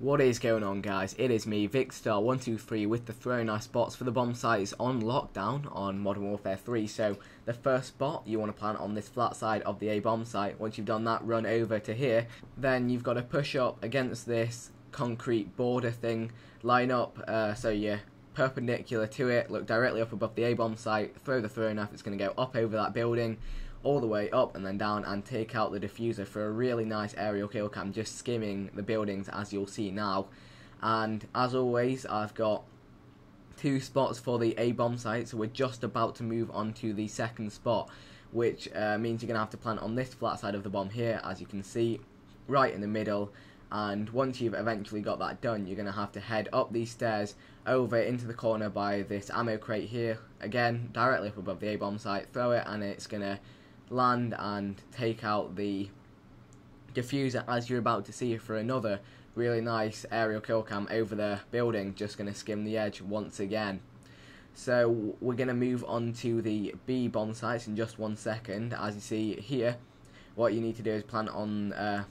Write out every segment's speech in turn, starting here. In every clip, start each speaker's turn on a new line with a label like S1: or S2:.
S1: What is going on guys? It is me, Vikkstar123 with the Throwing Knife spots for the bomb site sites on lockdown on Modern Warfare 3. So the first bot you want to plant on this flat side of the A bomb site. Once you've done that, run over to here. Then you've got to push up against this concrete border thing, line up uh, so you're perpendicular to it, look directly up above the A bomb site, throw the throwing knife, it's going to go up over that building all the way up and then down and take out the diffuser for a really nice aerial kill cam just skimming the buildings as you'll see now. And as always I've got two spots for the A bomb site so we're just about to move on to the second spot which uh, means you're gonna have to plant on this flat side of the bomb here as you can see right in the middle. And once you've eventually got that done you're going to have to head up these stairs over into the corner by this ammo crate here. Again directly up above the A-bomb site throw it and it's going to land and take out the diffuser as you're about to see for another really nice aerial kill cam over the building just going to skim the edge once again. So we're going to move on to the B bomb sites in just one second. As you see here what you need to do is plant on uh,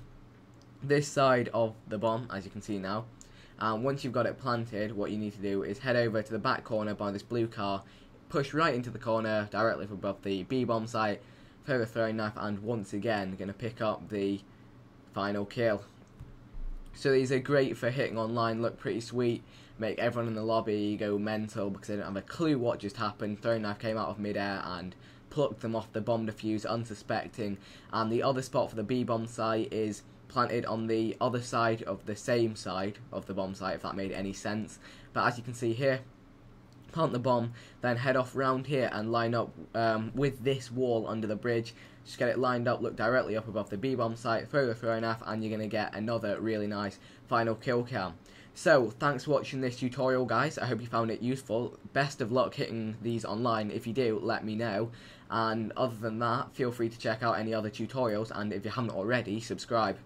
S1: this side of the bomb as you can see now. And once you've got it planted what you need to do is head over to the back corner by this blue car push right into the corner directly above the B bomb site throwing knife and once again going to pick up the final kill. So these are great for hitting online, look pretty sweet, make everyone in the lobby go mental because they don't have a clue what just happened. Throwing knife came out of midair and plucked them off the bomb defuse unsuspecting. And the other spot for the B bomb site is planted on the other side of the same side of the bomb site if that made any sense. But as you can see here, plant the bomb, then head off round here and line up um, with this wall under the bridge. Just get it lined up, look directly up above the B-bomb site, throw the throwing knife, and you're going to get another really nice final kill cam. So, thanks for watching this tutorial guys, I hope you found it useful. Best of luck hitting these online, if you do, let me know. And other than that, feel free to check out any other tutorials, and if you haven't already, subscribe.